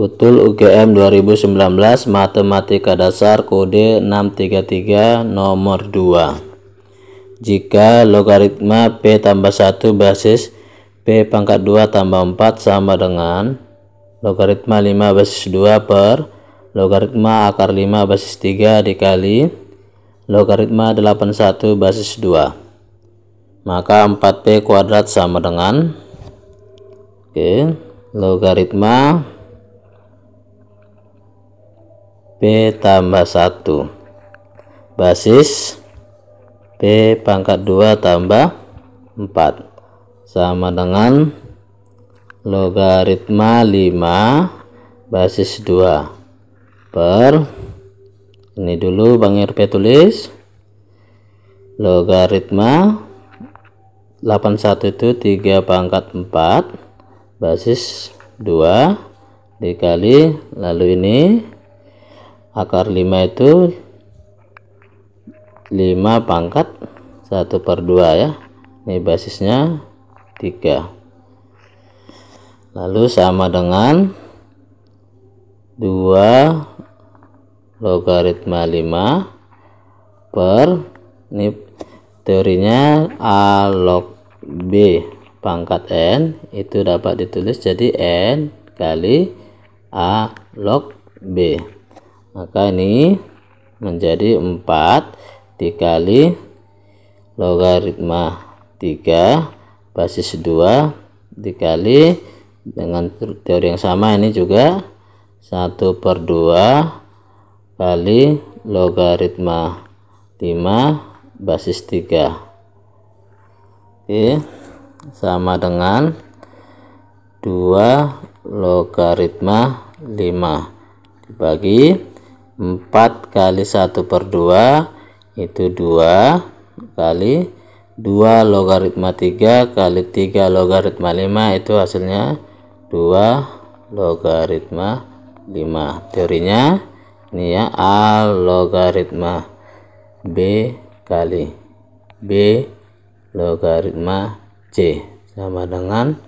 Utul UGM 2019 Matematika Dasar kode 633 nomor 2 Jika logaritma P tambah 1 basis P pangkat 2 tambah 4 sama dengan logaritma 5 basis 2 per logaritma akar 5 basis 3 dikali logaritma 81 basis 2 maka 4P kuadrat sama dengan Oke logaritma P tambah 1 basis. P pangkat 2 tambah 4 sama dengan logaritma 5 basis 2 per ini dulu Bang RP tulis. Logaritma 81 itu 3 pangkat 4 basis 2 dikali lalu ini akar 5 itu 5 pangkat 1 per 2 ya. Ini basisnya 3 lalu sama dengan 2 logaritma 5 per ini teorinya A log B pangkat N itu dapat ditulis jadi N kali A log B maka ini menjadi 4 dikali logaritma 3 basis 2 dikali dengan teori yang sama. Ini juga 1 per 2 kali logaritma 5 basis 3 oke sama dengan 2 logaritma 5 dibagi 4 kali 1 per 2 itu 2 kali 2 logaritma 3 kali 3 logaritma 5 itu hasilnya 2 logaritma 5 teorinya ini ya A logaritma B kali B logaritma C. Sama dengan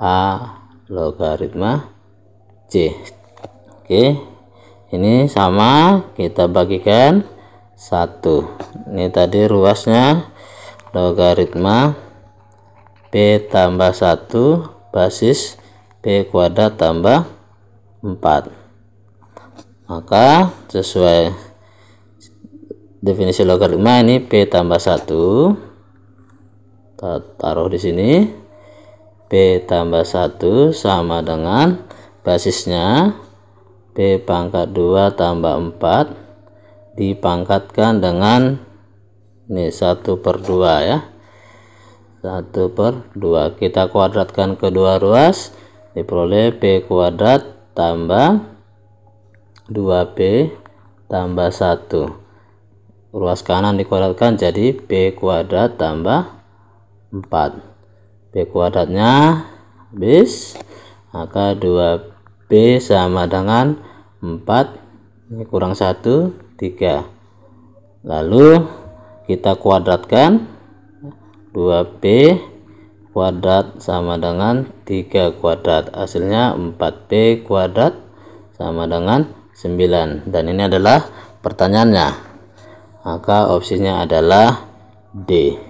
A logaritma C. Oke ini sama kita bagikan satu. Ini tadi ruasnya logaritma P tambah 1 basis P kuadrat tambah 4 maka sesuai definisi logaritma ini P tambah 1 kita taruh di sini. P tambah 1 sama dengan basisnya P pangkat 2 tambah 4 dipangkatkan dengan ini 1 per 2 ya. 1 per 2 kita kuadratkan kedua ruas diperoleh P kuadrat tambah 2P tambah 1 ruas kanan dikuadratkan jadi P kuadrat tambah 4 P kuadratnya habis maka 2 B sama dengan 4 ini kurang 1 3 lalu kita kuadratkan. 2B kuadrat sama dengan 3 kuadrat. Hasilnya 4B kuadrat sama dengan 9 dan ini adalah pertanyaannya. Maka opsinya adalah D